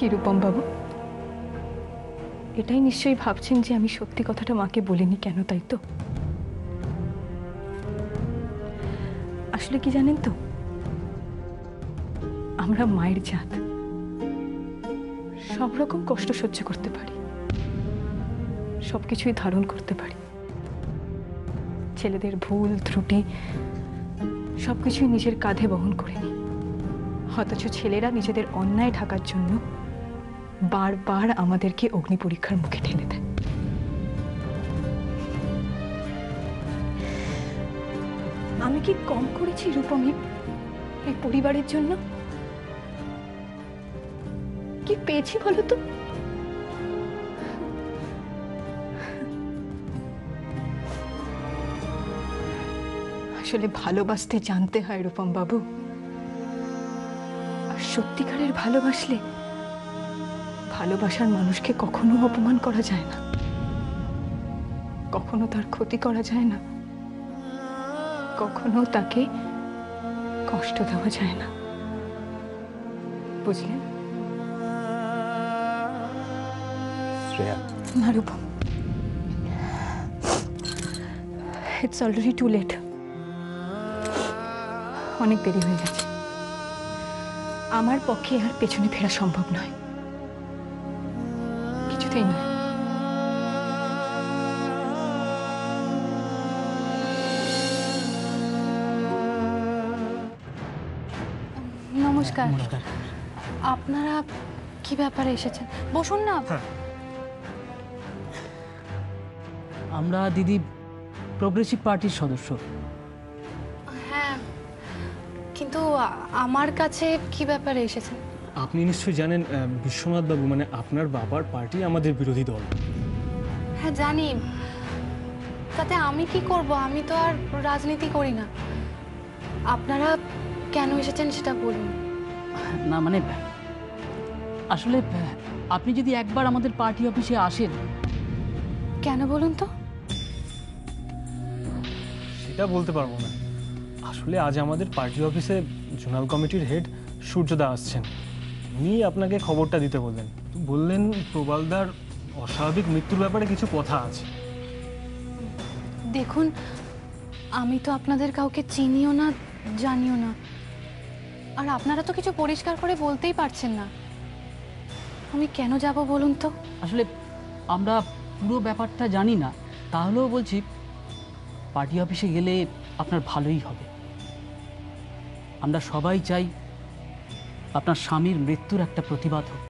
কি রূপম বাবু? এটাই নিশ্চয়ই ভাবছেন যে আমি সত্যি কথাটা মাকে বলিনি কেন, তাই তো? আসলে কি জানেন তো? আমরা মায়ের জাত। সব রকম কষ্ট সহ্য করতে পারি। সবকিছুই ধারণ করতে পারি। ছেলেদের ভুল, ত্রুটি সবকিছুই নিজের কাঁধে বহন করে নিই অথচ ছেলেরা নিজেদের অন্যায় ঢাকার জন্য বারবার আমাদেরকে অগ্নি পরীক্ষার মুখে ঠেলে দেয়। আমি কি কম করেছি রূপমী এই পরিবারের জন্য? কি পেয়েছি বলো তো? আসলে ভালোবাসতে জানতে হয় রূপম বাবু আর সত্যিকারের ভালোবাসলে ভালোবাসার মানুষকে কখনো অপমান করা যায় না। কখনো তার ক্ষতি করা যায় না। কখনো তাকে কষ্ট দেওয়া যায় না। বুঝলেন? শ্রেয়া। না Rupam it's already too late অনেক দেরি হয়ে গেছে। আমার পক্ষে আর পেছনে ফেরা সম্ভব নয়। কিছুতেই নয় নমস্কার। আপনারা কি ব্যাপারে এসেছেন? বসুন না। আমরা দিদি প্রোগ্রেসিভ পার্টির সদস্য। হ্যাঁ কিন্তু আমার কাছে কি ব্যাপারে এসেছেন? আপনি নিশ্চয়ই জানেন বিশ্বনাথ বাবু মানে আপনার বাবার পার্টি আমাদের বিরোধী দল। হ্যাঁ জানি। তাতে আমি কি করব? আমি তো আর রাজনীতি করি না। আপনারা কেন এসেছেন সেটা বলুন। না মানে আসলে আপনি যদি একবার আমাদের পার্টি অফিসে আসেন। কেন বলুন তো? সেটা বলতে পারব না। আসলে আজ আমাদের পার্টি অফিসে জোনাল কমিটির হেড সূর্যদা আসছেন। উনি আপনাকে খবরটা দিতে বললেন। বললেন প্রবালদার অস্বাভাবিক মৃত্যুর ব্যাপারে কিছু কথা আছে। দেখুন আমি তো আপনাদের কাউকে চিনিও না জানিও না। আর আপনারা তো কিছু পরিষ্কার করে বলতেই পারছেন না। আমি কেন যাব বলুন তো? আসলে আমরা পুরো ব্যাপারটা জানি না। তাহলেও বলছি পার্টি অফিসে গেলে আপনার ভালোই হবে। আমরা সবাই চাই আপনার স্বামীর মৃত্যুর একটা প্রতিবাদ হোক